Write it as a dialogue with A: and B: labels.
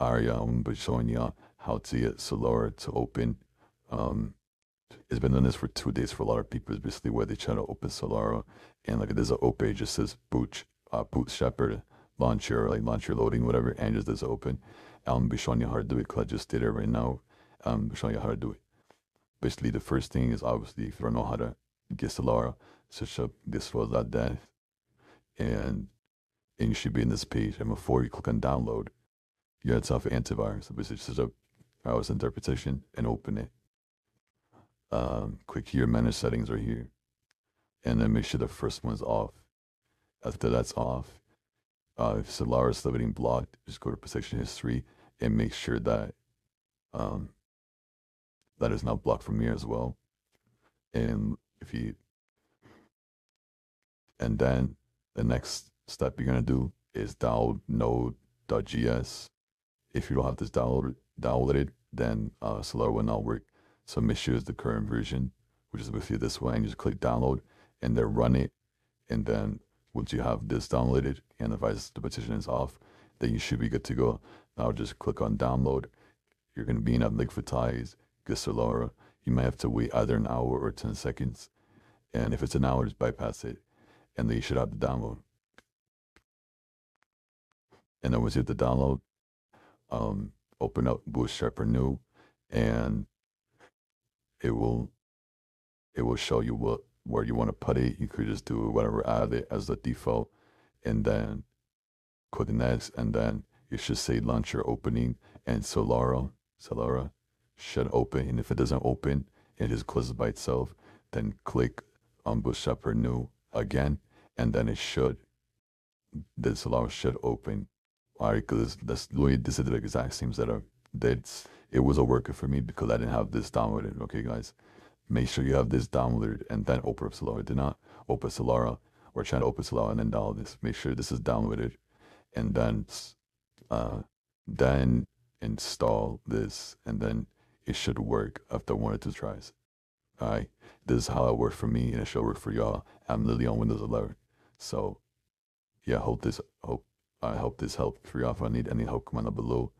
A: Um be showing you how to get Solara to open. Um, it's been doing this for two days for a lot of people. It's basically where they try to open Solara, and like there's an op page just says boot uh, Bootstrapper launcher, like launcher loading whatever, and just this open. Showing you how to do it because I just did it right now. Showing you how to do it. Basically, the first thing is obviously if you don't know how to get Solara, search up this was that and and you should be in this page. And before you click on download, you to have antivirus. So basically, just a browse interpretation and open it. Um, click here, manage settings right here, and then make sure the first one's off. After that's off, uh, if Solara is still getting blocked, just go to protection history and make sure that um, that is not blocked from here as well. And if you, and then the next step you're gonna do is download node.js. If you don't have this downloaded, downloaded, then uh, will not work. So make sure it's the current version, which is with you this way, and you just click download and then run it. And then once you have this downloaded and the device the partition is off, then you should be good to go. Now just click on download. You're gonna be in a Linkvertise Solara. You might have to wait either an hour or 10 seconds. And if it's an hour, just bypass it. And then you should have the download. And then once you have the download, um, open up BootstrapperNew and it will it will show you what where you want to put it. You could just do whatever, add it as the default, and then click next, and then you should say launcher opening and Solara, Solara should open. And if it doesn't open, it just closes by itself. Then click on BootstrapperNew again, and then it should, the Solara should open. Because that's literally this is the exact same setup. That's it was a worker for me because I didn't have this downloaded. Okay, guys, make sure you have this downloaded and then open up Solara. Do not open Solara or try to open Solara and then download this. Make sure this is downloaded, and then uh, then install this, and then it should work after one or two tries. All right, this is how it worked for me, and it should work for y'all. I'm literally on Windows 11, so yeah. Hope this hope I hope this helped for y'all. I need any help, comment below.